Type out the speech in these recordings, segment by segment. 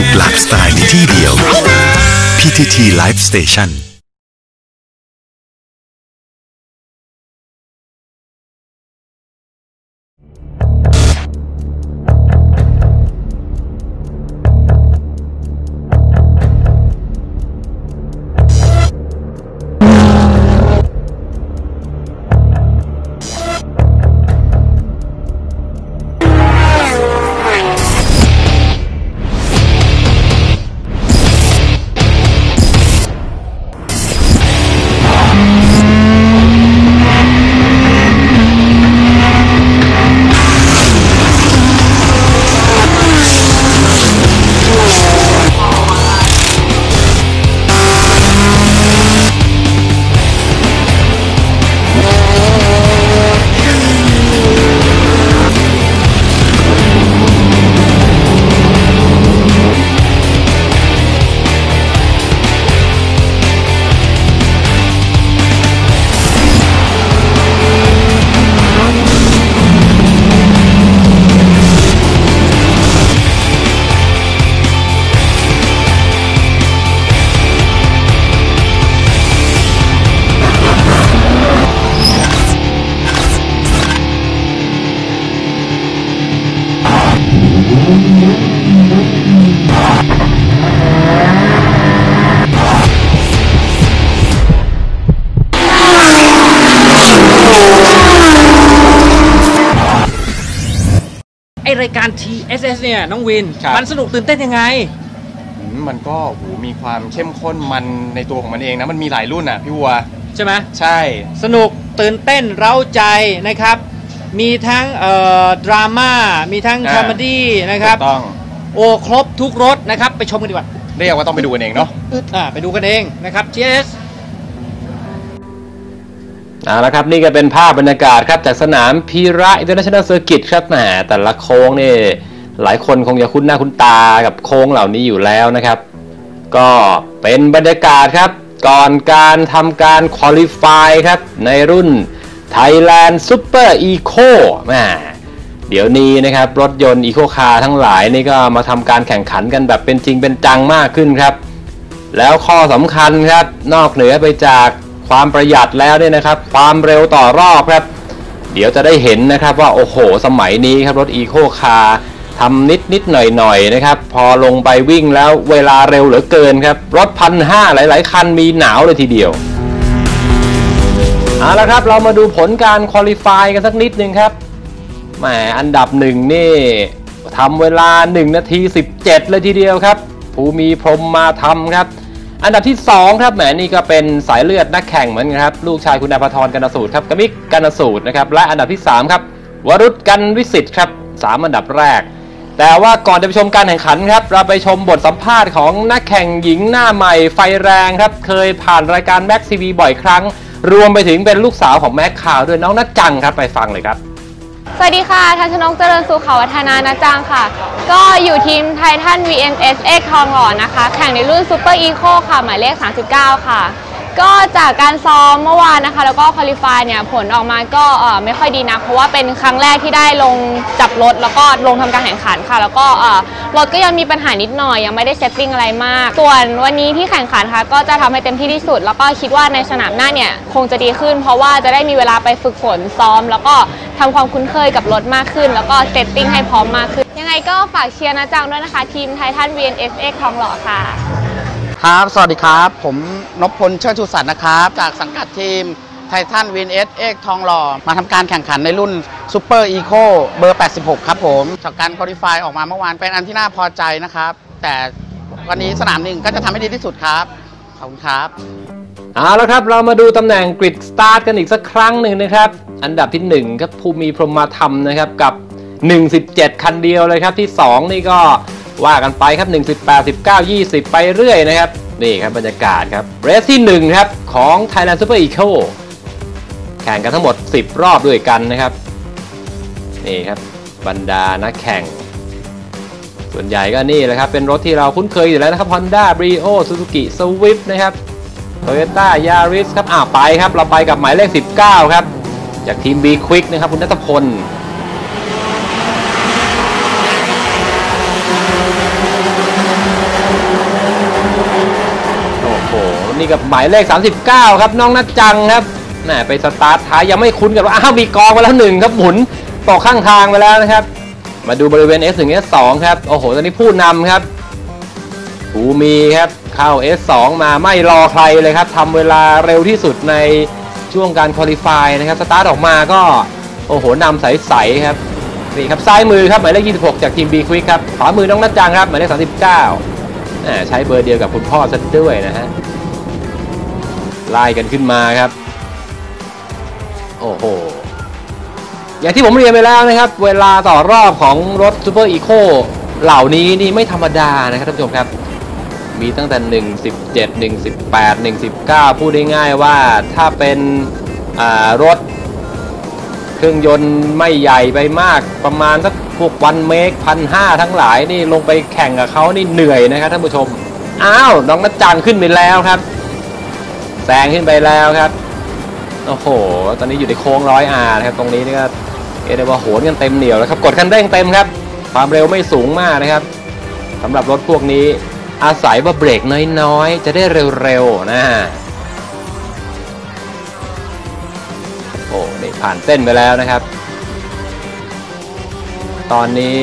สุขหลากสไตล์ในที่เดียว PTT Life Station TSS เนี่ยน้องวิน ครับ มันสนุกตื่นเต้นยังไง อืมมันก็โหมีความเข้มข้นมันในตัวของมันเองนะ มันมีหลายรุ่นอะพี่วัว ใช่ไหมใช่ สนุกตื่นเต้นเร้าใจนะครับ มีทั้งเอ่อดราม่ามีทั้ง comedy นะครับถูกต้อง โอ้ครบทุกรสนะครับไปชมกันดีกว่าเรียกว่าต้องไปดูกันเองเนาะ อ่าไปดูกันเองนะครับ TSS เอาละครับนี่ก็เป็นภาพบรรยากาศครับจากสนามพีระอินเตอร์เนชั่นแนลเซอร์กิตครับแหมแต่ละโค้งนี่ หลายคนคงจะคุ้นหน้าคุ้นตากับโค้งเหล่านี้อยู่แล้วนะครับ ก็เป็นบรรยากาศครับ ก่อนการทำการคุริฟายครับ ในรุ่น Thailand Super Eco แหมเดี๋ยวนี้นะครับ รถยนต์ Eco Car ทั้งหลายนี่ก็มาทำการแข่งขันกันแบบเป็นจริงเป็นจังมากขึ้นครับ แล้วข้อสำคัญครับ นอกเหนือไปจากความประหยัดแล้วเนี่ยนะครับ ความเร็วต่อรอบครับ เดี๋ยวจะได้เห็นนะครับว่า โอ้โห สมัยนี้ครับ รถอีโคคาร์ ทำนิดนิดหน่อยหน่อยนะครับ พอลงไปวิ่งแล้วเวลาเร็วเหลือเกินครับ รถพันห้าหลาย ๆ คันมีหนาวเลยทีเดียวเอาละครับ เรามาดูผลการคุริฟายกันสักนิดนึงครับแหมอันดับหนึ่งนี่ทำเวลา 1 นาที 17 เลยทีเดียวครับ ภูมีพรมมาทำครับ อันดับที่ 2 ครับแหมนี่ก็เป็นสายเลือดนักแข่งเหมือนกันครับ ลูกชายคุณอาภธรกันสูตรครับกมิกกันสูตรนะครับ และอันดับที่ 3 ครับ วรุษกันวิสิตครับ 3 อันดับแรก แต่ว่าก่อนจะไปชมการแข่งขันครับ เราไปชมบทสัมภาษณ์ของนักแข่งหญิงหน้าใหม่ไฟแรงครับ เคยผ่านรายการแม็กซีวีบ่อยครั้ง รวมไปถึงเป็นลูกสาวของแม็กข่าวด้วยน้องนักจังครับไปฟังเลยครับ สวัสดีค่ะทันชนกเจริญสุขวัฒนานะจังค่ะ ก็อยู่ทีมไททัน VMS X ทองหล่อนะคะ แข่งในรุ่น Super Eco ค่ะ หมายเลข 39 ค่ะ ก็จากการซ้อมเมื่อวานนะคะ แล้วก็คอลิฟายเนี่ยผลออกมาก็เอ่อไม่ค่อยดีนะเพราะว่าเป็นครั้งแรกที่ได้ลงจับรถ แล้วก็ลงทำการแข่งขันค่ะ แล้วก็เอ่อรถก็ยังมีปัญหานิดหน่อย ยังไม่ได้ setting อะไรมาก ส่วนวันนี้ที่แข่งขันค่ะ ก็จะทำให้เต็มที่ที่สุด แล้วก็คิดว่าในสนามหน้าเนี่ยคงจะดีขึ้น เพราะว่าจะได้มีเวลาไปฝึกฝนซ้อม แล้วก็ทำความคุ้นเคยกับรถมากขึ้น แล้วก็ setting ให้พร้อมมากขึ้น ยังไงก็ฝากเชียร์นะจังด้วยนะคะ ทีมไททัน VNSX ทองหล่อค่ะ ครับ สวัสดีครับ ผมนพพลเชิดชูสัตย์นะครับ จากสังกัดทีมไททันวินเอสเอ็กทองหล่อ มาทำการแข่งขันในรุ่น Super Eco เบอร์ 86 ครับผม จากการ qualify ออกมาเมื่อวานเป็นอันที่น่าพอใจนะครับ แต่วันนี้สนามหนึ่งก็จะทำให้ดีที่สุดครับ ขอบคุณครับเอาละครับ เรามาดูตำแหน่ง grid start กันอีกสักครั้งหนึ่งนะครับ อันดับที่1ครับภูมิพรหมธรรมนะครับกับ 117 คันเดียวเลยครับที่ 2 นี่ก็ ว่ากันไปครับ118 19 20 ไปเรื่อยนะครับนี่ครับบรรยากาศครับเรสที่1ครับของ Thailand Super Eco แข่งกันทั้งหมด 10 รอบด้วยกันนะครับนี่ครับบรรดานักแข่ง ส่วนใหญ่ก็นี่แหละครับเป็นรถที่เราคุ้นเคยอยู่แล้วนะครับ Honda Brio Suzuki Swift นะครับ Toyota Yaris ครับอ่าไปครับเราไปกับหมายเลข 19 ครับ จากทีม B Quick นะครับคุณนัทพล นี่กับหมายเลข 39 ครับน้องนัดจังครับแหมไปสตาร์ทท้ายยังไม่คุ้นกับว่าอ้าวมีกองไปแล้วหนึ่งครับหมุนตกข้างทางไปแล้วนะครับ มาดูบริเวณ S1 S2 ครับโอ้โหตอนนี้ผู้นำครับภูมีครับเข้า S2 มาไม่รอใครเลยครับทำเวลาเร็วที่สุดในช่วงการคุริฟายนะครับสตาร์ทออกมาก็โอ้โหนำใสๆครับนี่ครับซ้ายมือครับหมายเลข 26 จากทีม B Quick ครับขวามือน้องนัดจังครับหมายเลข 39ใช้เบอร์เดียวกับคุณพ่อซะด้วยนะฮะ ไล่กันขึ้นมาครับ โอ้โห อย่างที่ผมเรียนไปแล้วนะครับ เวลาต่อรอบของรถ Super Eco เหล่านี้นี่ไม่ธรรมดานะครับท่านผู้ชมครับ มีตั้งแต่ 117 118 119 พูดได้ง่ายว่าถ้าเป็นรถเครื่องยนต์ไม่ใหญ่ไปมากประมาณสักพวก One Make พันห้าทั้งหลายนี่ลงไปแข่งกับเขานี่เหนื่อยนะครับท่านผู้ชม อ้าว น้องนัดจังขึ้นไปแล้วครับ แซงขึ้นไปแล้วครับ โอ้โห ตอนนี้อยู่ในโค้งร้อยอานะครับ ตรงนี้นี่ก็เรียกได้ว่าโหนกันเต็มเหนียวแล้วครับ กดคันเร่งเต็มครับ ความเร็วไม่สูงมากนะครับสำหรับรถพวกนี้ อาศัยว่าเบรกน้อยๆ จะได้เร็วๆนะโอ้นี่ผ่านเส้นไปแล้วนะครับ ตอนนี้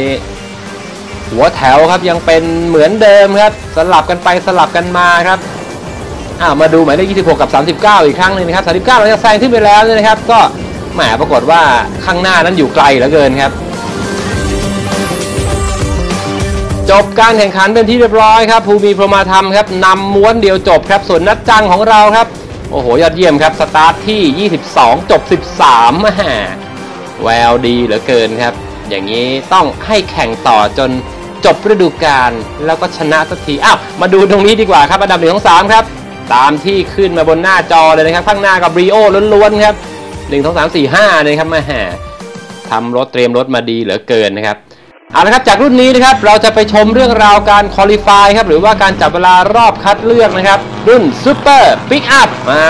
หัวแถวครับยังเป็นเหมือนเดิมครับ สลับกันไปสลับกันมาครับ อ้ามาดูหมายเลข26 กับ 39 อีกครั้งหนึงนะครับ 39 เราจะแซงขึ้นไปแล้วนะครับ ก็แหมปรากฏว่าข้างหน้านั้นอยู่ไกลเหลือเกินครับ จบการแข่งขันเป็นที่เรียบร้อยครับ ภูมิพรมาธรรมครับนำม้วนเดียวจบครับ ส่วนนัดจังของเราครับ โอ้โห ยอดเยี่ยมครับ สตาร์ทที่ 22 จบ 13แหมแววดีเหลือเกินครับ อย่างนี้ต้องให้แข่งต่อจนจบฤดูกาลแล้วก็ชนะสักที อ้าว มาดูตรงนี้ดีกว่าครับ อันดับหนึ่งของสามครับ ตามที่ขึ้นมาบนหน้าจอเลยนะครับ ข้างหน้ากับบรีโอล้วนๆครับ1 2 3 4 5เลยครับแหมาทำรถเตรียมรถมาดีเหลือเกินนะครับเอาละครับจากรุ่นนี้นะครับเราจะไปชมเรื่องราวการคอลี่ฟายครับหรือว่าการจับเวลารอบคัดเลือกนะครับ รุ่น Super Pickup อ้า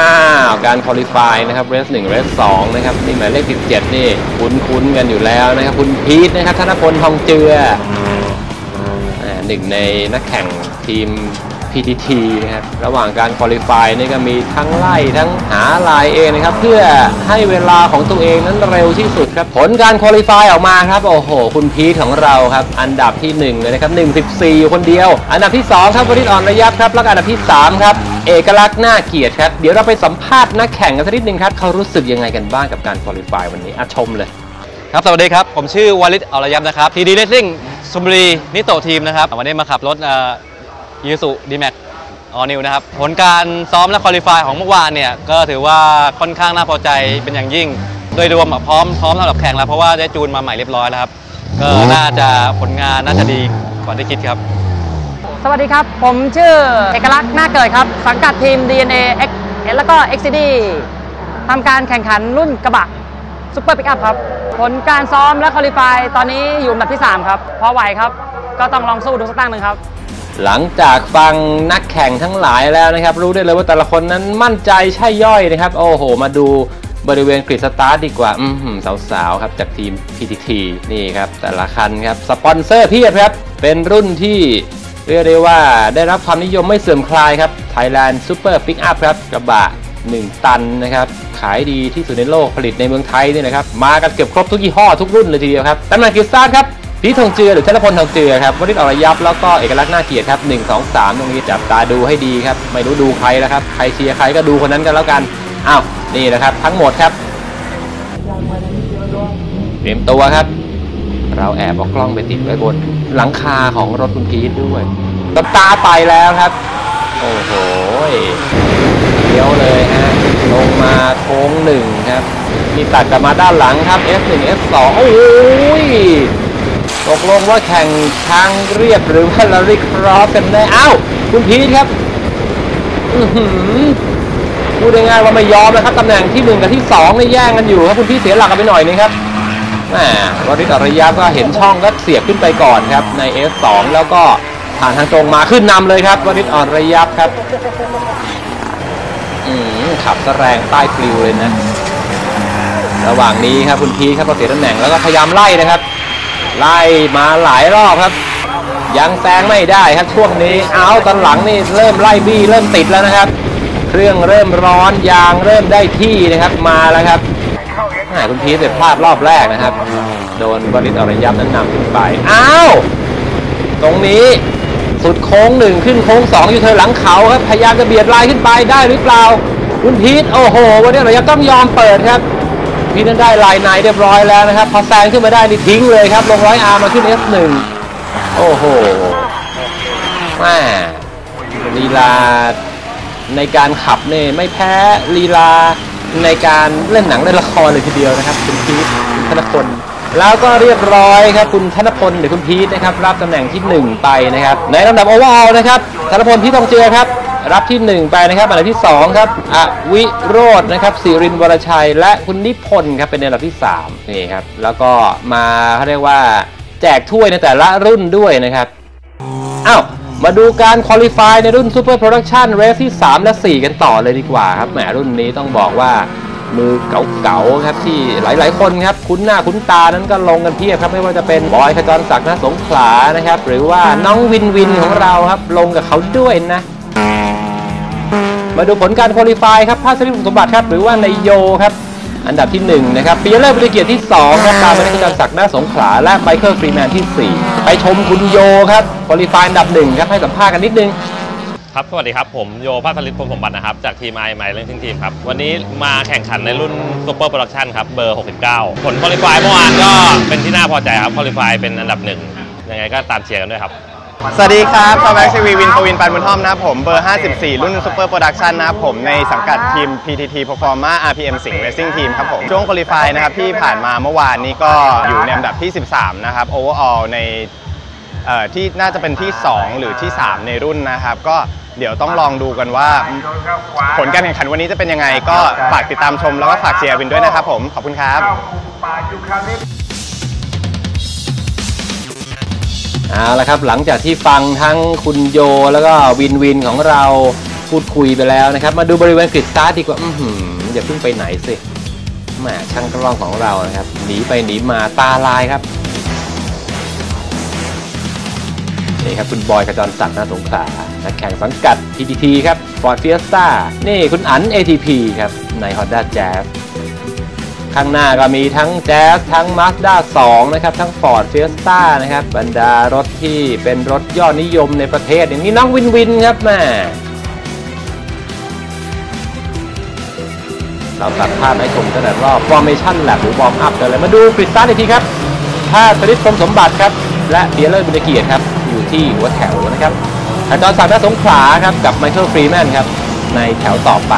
การ qualify นะครับ race หนึ่ง race สองนะครับนี่หมายเลข17นี่คุ้นๆกันอยู่แล้วนะครับ คุณพีทนะครับธนพลทองเจือหนึ่งในนักแข่งทีม PTT นะครับ ระหว่างการ qualify นี่ก็มีทั้งไล่ทั้งหาลายเองนะครับ เพื่อให้เวลาของตัวเองนั้นเร็วที่สุดครับ ผลการ qualify ออกมาครับ โอ้โห คุณพีทของเราครับ อันดับที่ 1 เลยนะครับ 114 อยู่คนเดียว อันดับที่ 2 ครับวริศอ่อนระยับครับ แล้วอันดับที่ 3 ครับ เอกลักษณ์หน้าเกียรติครับ เดี๋ยวเราไปสัมภาษณ์นักแข่งกันสักนิดนึงครับ เขารู้สึกยังไงกันบ้างกับการคอลี่ฟายวันนี้อะชมเลยครับ สวัสดีครับ ผมชื่อวาลิศอรยับนะครับทีดีเลสซิ่งสุมบรีนิโตทีมนะครับ วันนี้มาขับรถ ยูสุดีแม็กออนิวนะครับ ผลการซ้อมและคอลี่ฟายของเมื่อวานเนี่ย ก็ถือว่าค่อนข้างน่าพอใจเป็นอย่างยิ่ง โดยรวมพร้อมพร้อมสำหรับแข่งแล้วเพราะว่าได้จูนมาใหม่เรียบร้อยแล้วครับ ก็น่าจะผลงานน่าจะดีกว่าที่คิดครับ สวัสดีครับ ผมชื่อเอกลักษณ์หน้าเกิดครับ สังกัดทีม DNA X แล้วก็ XCD ทำการแข่งขันรุ่นกระบะ Super Pickup ครับ ผลการซ้อมและ qualify ตอนนี้อยู่อันดับที่ 3 ครับ พอไหวครับ ก็ต้องลองสู้ดูสักตั้งหนึ่งครับ หลังจากฟังนักแข่งทั้งหลายแล้วนะครับ รู้ได้เลยว่าแต่ละคนนั้นมั่นใจใช่ย่อยนะครับ โอ้โห มาดูบริเวณ grid start ดีกว่า อืมสาวๆครับจากทีม PTT นี่ครับ แต่ละคันครับ สปอนเซอร์เพียบครับ เป็นรุ่นที่เรียกได้ว่าได้รับความนิยมไม่เสื่อมคลายครับ Thailand Super Pickup ครับ กระบะ 1 ตันนะครับ ขายดีที่สุดในโลกผลิตในเมืองไทยนี่นะครับ มากันเกือบครบทุกยี่ห้อทุกรุ่นเลยทีเดียวครับตำแหน่ง grid start ครับ พีททองเจือหรือธนพลทองเจือครับวริศอรยับแล้วก็เอกลักษณ์หน้าเกียรติครับ1 2 3ตรงนี้จับตาดูให้ดีครับไม่รู้ดูใครแล้วครับใครเชียร์ใครก็ดูคนนั้นกันแล้วกันอ้าวนี่นะครับทั้งหมดครับเตรียมตัวครับ เราแอบเอากล้องไปติดไว้บนหลังคาของรถคุณพีทด้วยตบตาไปแล้วครับ โอ้โหเลี้ยวเลยฮะลงมาโค้งหนึ่งครับ มีตัดกลับมาด้านหลังครับ F1 F2 โอ้ย ตกลงว่าแข่งทางเรียบหรือว่าลาริครอสกันแน่เอ้า คุณพีทครับพูดง่ายๆว่าไม่ยอมนะครับตำแหน่งที่หนึ่งกับที่สองนี่แย่งกันอยู่ครับคุณพีทเสียหลักกันไปหน่อยนึงครับแหมวริศอรยะก็เห็นช่องก็เสียบขึ้นไปก่อนครับ ใน F2 แล้วก็ผ่านทางตรงมาขึ้นนำเลยครับวริศอรยับครับอืมขับแรงใต้ปลิวเลยนะ ระหว่างนี้ครับคุณพีทครับก็เสียตำแหน่งแล้วก็พยายามไล่นะครับ ไล่มาหลายรอบครับ ยังแซงไม่ได้ครับช่วงนี้เอาตอนหลังนี่เริ่มไล่บี้เริ่มติดแล้วนะครับ เครื่องเริ่มร้อนยางเริ่มได้ที่นะครับมาแล้วครับหมคุณพีทเนี่ยพลาดรอบแรกนะครับ โดนบริษอรยับนั้นนำขึ้นไปอ้าวตรงนี้สุดโค้งหนึ่งขึ้นโค้งสองอยู่เธอหลังเขาครับพยายามจะเบียดลายขึ้นไปได้หรือเปล่า คุณพีทโอ้โหวันนี้อรยับต้องยอมเปิดครับ พีทนั้นได้ลายในเรียบร้อยแล้วนะครับ พอแซงขึ้นมาได้นี่ทิ้งเลยครับ ลงร้อยอาร์มาขึ้น F1 โอ้โหแม่ลีลาในการขับเนี่ยไม่แพ้ลีลาในการเล่นหนังเล่นละครเลยทีเดียวนะครับ คุณพีทคุณธนพลแล้วก็เรียบร้อยครับคุณธนพลหรือคุณพีทนะครับ รับตำแหน่งที่ 1 ไปนะครับ ในลำดับ overall นะครับธนพลพีททองเจือครับ รับที่ 1 ไปนะครับอันดับที่ 2 ครับอวิโรจน์นะครับสิรินวรชัย และคุณนิพนธ์ครับเป็นอันดับที่3นี่ครับแล้วก็มาเขาเรียกว่าแจกถ้วยในแต่ละรุ่นด้วยนะครับอ้าวมาดูการคุริฟายในรุ่น Super Production Race ที่ 3 และ 4 กันต่อเลยดีกว่าครับแหมรุ่นนี้ต้องบอกว่ามือเก๋าๆครับที่หลายๆคนครับคุ้นหน้าคุ้นตานั้นก็ลงกันเพียบครับไม่ว่าจะเป็นบอยขจรศักดิ์นะสงขลานะครับ หรือว่าน้องวินวินของเราครับลงกับเขาด้วยนะ มาดูผลการ qualify ครับภาคสริสมบัติครับหรือว่าในโยครับ อันดับที่1นะครับปีเลิศบริเกียรติที่2ครับตามมาด้วยคุณศักดิ์หน้าสงขลาและไมเคิลฟรีแมนที่ 4 ไปชมคุณโยครับ qualify อันดับ1ครับให้สัมภาษณ์กันนิดนึงครับ สวัสดีครับ ผมโยภาสลิตพรมสมบัตินะครับ จากทีมไอไมเรื่องทีมครับ วันนี้มาแข่งขันในรุ่น Super Production ครับ เบอร์ 69 ผล qualify เมื่อวานก็เป็นที่น่าพอใจครับ qualify เป็นอันดับหนึ่งยังไงก็ตามเชียร์กันด้วยครับ สวัสดีครับชาวแบ็กซีวีวินปวินปันบุญท่อมนะครับผมเบอร์ 54 รุ่น Super Production นะครับผมในสังกัดทีม PTT Performa RPM สิงห์ Racing Team ครับผม ช่วง qualify นะครับที่ผ่านมาเมื่อวานนี้ก็อยู่ในอันดับที่ 13 นะครับ overall ในเอ่อที่น่าจะเป็นที่ 2 หรือที่ 3 ในรุ่นนะครับ ก็เดี๋ยวต้องลองดูกันว่า ผลการแข่งขันวันนี้จะเป็นยังไง ก็ฝากติดตามชมแล้วก็ฝากเชียร์วินด้วยนะครับผมขอบคุณครับ เอาละครับหลังจากที่ฟังทั้งคุณโยแล้วก็วินวินของเราพูดคุยไปแล้วนะครับ มาดูบริเวณกริดสตาร์ดีกว่าอือหืออย่าเพิ่งไปไหนสิแหมช่างกล้องของเรานะครับหนีไปหนีมาตาลายครับนี่ครับคุณบอยขจรศักดิ์นาสงขลานักแข่งสังกัด PTT ครับ Ford Fiesta นี่คุณอัน ATP ครับใน Honda Jazz ข้างหน้าก็มีทั้ง Jazz ทั้ง Mazda 2 นะครับ ทั้ง Ford Fiesta นะครับบรรดารถที่เป็นรถยอดนิยมในประเทศอย่างนี้น้องวินวินครับแม่เราตัดภาพให้ชมตั้งแต่รอบ Formation Lap หรือ Warm Up กันเลยมาดู grid start อีกทีครับท่าสลิดพรหมสมบัติครับ และเบียร์เลอร์บุญเกียรติครับ อยู่ที่หัวแถวนะครับอาจารย์ศักดิ์สงขลาครับ กับไมเคิลฟรีแมนครับ ในแถวต่อไป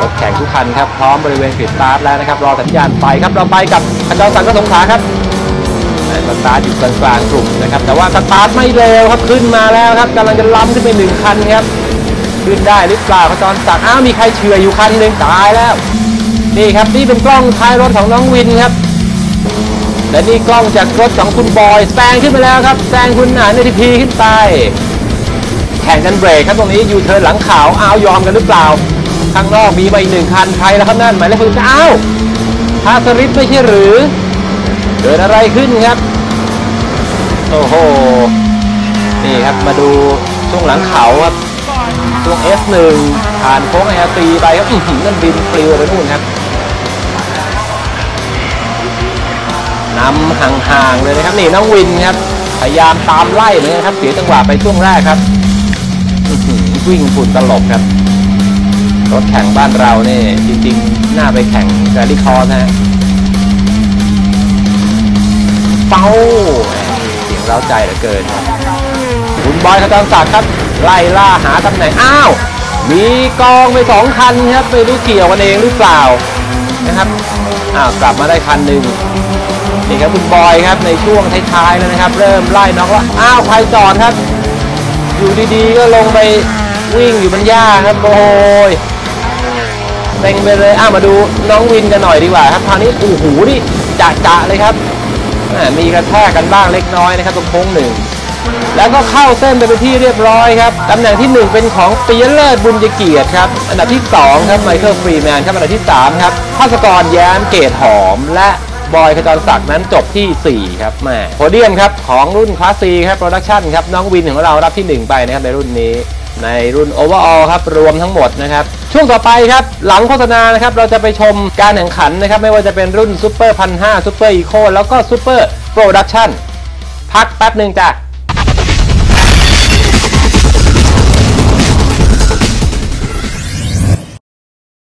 รถแข่งทุกคันครับพร้อมบริเวณ grid start แล้วนะครับรอสัญญาณไฟครับเราไปกับอาจารย์ศักดิ์ณสงขาครับแต่สตาร์ทอยู่กลางกลางๆกลุ่มนะครับแต่ว่าสตาร์ทไม่เร็วครับขึ้นมาแล้วครับกำลังจะล้ำขึ้นไปหนึ่งคันครับขึ้นได้หรือเปล่าอาจรย์ศักดิ์อ้าวมีใครเฉื่อยอยู่คันหนึ่งตายแล้ว นี่ครับนี่เป็นกล้องท้ายรถของน้องวินครับและนี่กล้องจากรถของคุณบอยแซงขึ้นไปแล้วครับแซงคุณหนานในทีพีขึ้นไปแข่งกันเบรกครับตรงนี้ยูเทิร์นหลังขาวอ้าวยอมกันหรือเปล่า ข้างนอกมีมาอีกหนึ่งคันใครแล้วครับนั่นหมายเลขคุณอ้าวฮาสริสไม่ใช่หรือเกิดอะไรขึ้นครับ โอ้โห นี่ครับมาดูช่วงหลังเขาครับช่วง S1 ผ่านโค้งไอตีไปครับอื้อหือนั่นบินปลิวไปนู่นครับนำห่างๆเลยนะครับนี่น้องวินครับพยายามตามไล่เหมือนกันครับเสียจังหวะไปช่วงแรกครับวิ่งฝุ่นตลบครับ รถแข่งบ้านเราเนี่ยจริงๆน่าไปแข่งแรลลี่คอร์สนะฮะเป้าเสียงเร้าใจเหลือเกินคุณบอยขจรศักดิ์ครับ ไล่ล่าหาตำแหน่งอ้าว มีกองไปสองคันครับไม่รู้เกี่ยวกันเองหรือเปล่านะครับอ้าวกลับมาได้คันหนึ่งนี่ครับคุณบอยครับในช่วงท้ายๆแล้วนะครับ เริ่มไล่น้องแล้วอ้าวใครจอดครับ อยู่ดีๆก็ลงไปวิ่งอยู่บนหญ้าครับโอ้ย เต็งไปเลยอ้าวมาดูน้องวินกันหน่อยดีกว่าครับคราวนี้โอ้โหนี่จะๆเลยครับมีกระแทกกันบ้างเล็กน้อยนะครับตรงโค้งหนึ่งแล้วก็เข้าเส้นไปเป็นที่เรียบร้อยครับตำแหน่งที่ 1 เป็นของปีเลิศบุญเกียรติครับอันดับที่ 2 ครับไมเคิลฟรีแมนครับอันดับที่ 3 ครับภาสกรแย้มเกตหอม และบอยขจรศักดิ์นั้นจบที่ 4 ครับแม่โพเดียมครับของรุ่น Class C ครับ Production ครับน้องวินของเรารับที่ 1 ไปนะครับในรุ่นนี้ ในรุ่น Overall ครับรวมทั้งหมดนะครับ ช่วงต่อไปครับ หลังโฆษณานะครับ เราจะไปชมการแข่งขันนะครับ ไม่ว่าจะเป็นรุ่น Super 1,500 Super Eco แล้วก็ Super Production พักแป๊บหนึ่งจ้ะ